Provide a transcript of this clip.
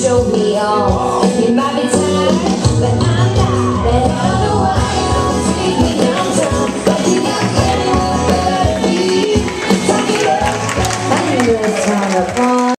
show me all.